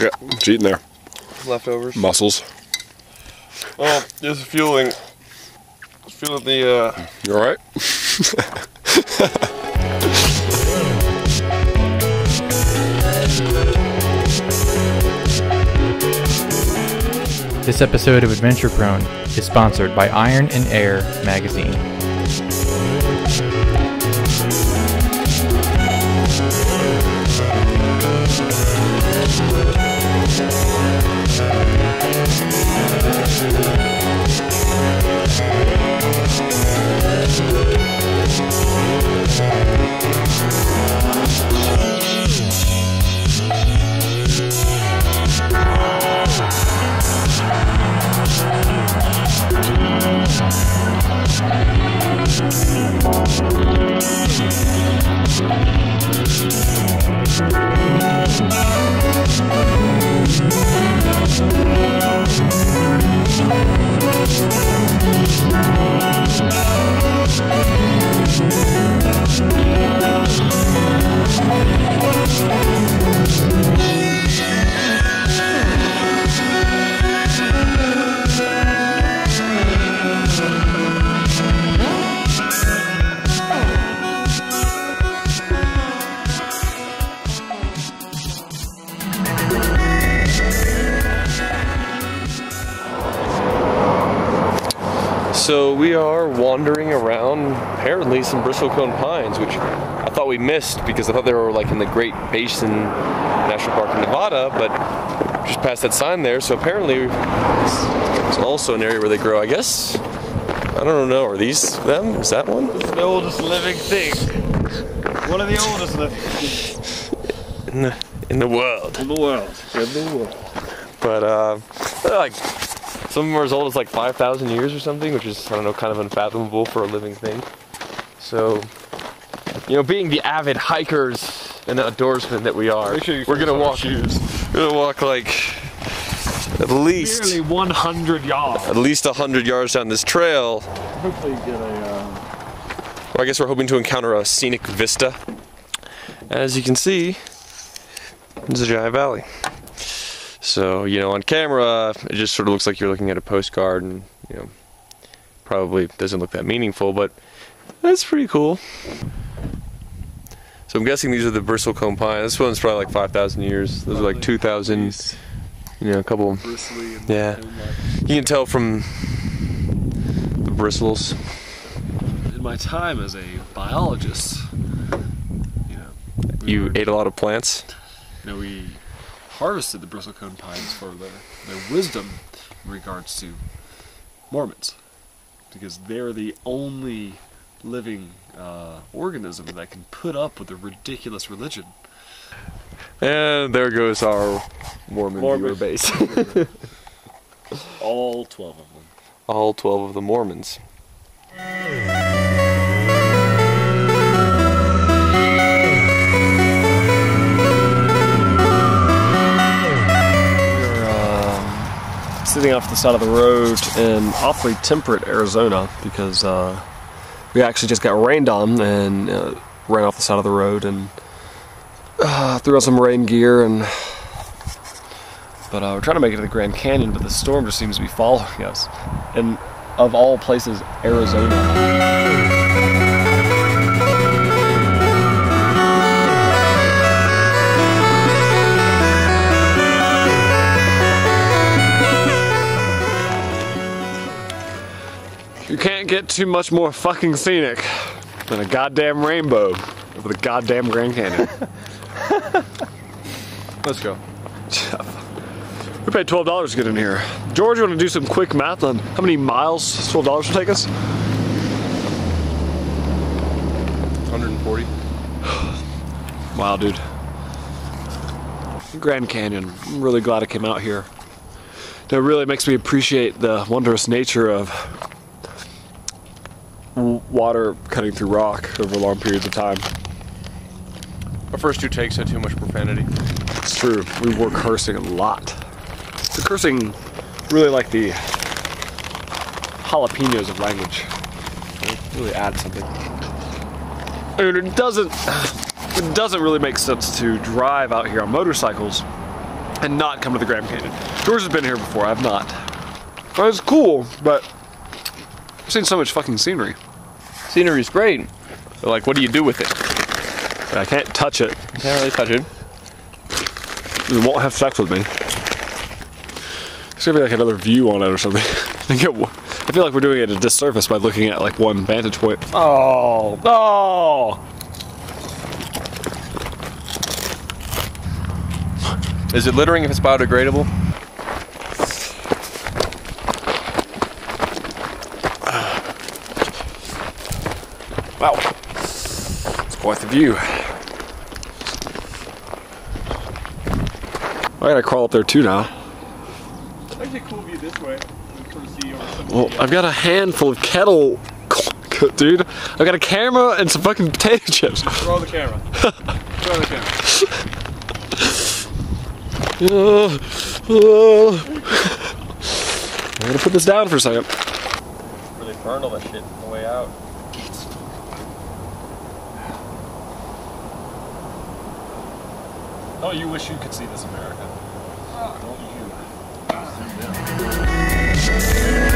Yeah, what you eating there? Leftovers. Mussels. Well, just fueling. Fueling the. Uh, You alright? This episode of Adventure Prone is sponsored by Iron and Air magazine. Thank so we are wandering around apparently some bristlecone pines, which I thought we missed because I thought they were like in the Great Basin National Park in Nevada, but just past that sign there. So apparently it's also an area where they grow. I guess I don't know. Are these them? Is that one? The oldest living thing. One of the oldest living in the in the world? in the world. In the world. But uh, like some of them are as old as like 5,000 years or something, which is I don't know, kind of unfathomable for a living thing. So, you know, being the avid hikers and outdoorsmen that we are, sure we're gonna walk. shoes. We're gonna walk like at least Nearly 100 yards. at least 100 yards down this trail. Hopefully get a. Uh, Well, I guess we're hoping to encounter a scenic vista. As you can see, it's a giant valley. So, you know, on camera, it just sort of looks like you're looking at a postcard and, you know, probably doesn't look that meaningful, but that's pretty cool. So I'm guessing these are the bristlecone pine. This one's probably like 5,000 years. Those are like 2,000, you know, a couple. Yeah. You can tell from the bristles. In my time as a biologist, you know, we You were- ate a lot of plants. you know, we harvested the bristlecone pines for their, their wisdom in regards to Mormons, because they're the only living uh, organism that can put up with a ridiculous religion. And there goes our Mormon, Mormon. viewer base. All 12 of them. All 12 of the Mormons. Sitting off the side of the road in awfully temperate Arizona because uh, we actually just got rained on and uh, ran off the side of the road and uh, threw on some rain gear and. But uh, we're trying to make it to the Grand Canyon, but the storm just seems to be following us. And of all places, Arizona. Too much more fucking scenic than a goddamn rainbow over the goddamn Grand Canyon. Let's go. we paid twelve dollars to get in here. George, you want to do some quick math on how many miles twelve dollars will take us? 140. Wow, dude. Grand Canyon. I'm really glad I came out here. It really makes me appreciate the wondrous nature of water cutting through rock over long periods of time. Our first two takes had too much profanity. It's true. We were cursing a lot. The cursing really like the jalapenos of language. It really adds something. And it doesn't it doesn't really make sense to drive out here on motorcycles and not come to the Grand Canyon. George has been here before. I've not. It's cool, but I've seen so much fucking scenery. Scenery's great. But like, what do you do with it? I can't touch it. You can't really touch it. It won't have sex with me. There's gonna be like another view on it or something. I it I feel like we're doing it a disservice by looking at like one vantage point. Oh, oh! Is it littering if it's biodegradable? It's quite the view. I gotta crawl up there too now. Actually, cool view this way. Sort of see over some Well, I've got a handful of kettle, dude. I've got a camera and some fucking potato chips. Throw the camera. Throw the camera. Uh, uh. I'm gonna put this down for a second. Really burned all that shit on the way out. Oh, you wish you could see this America. Don't you?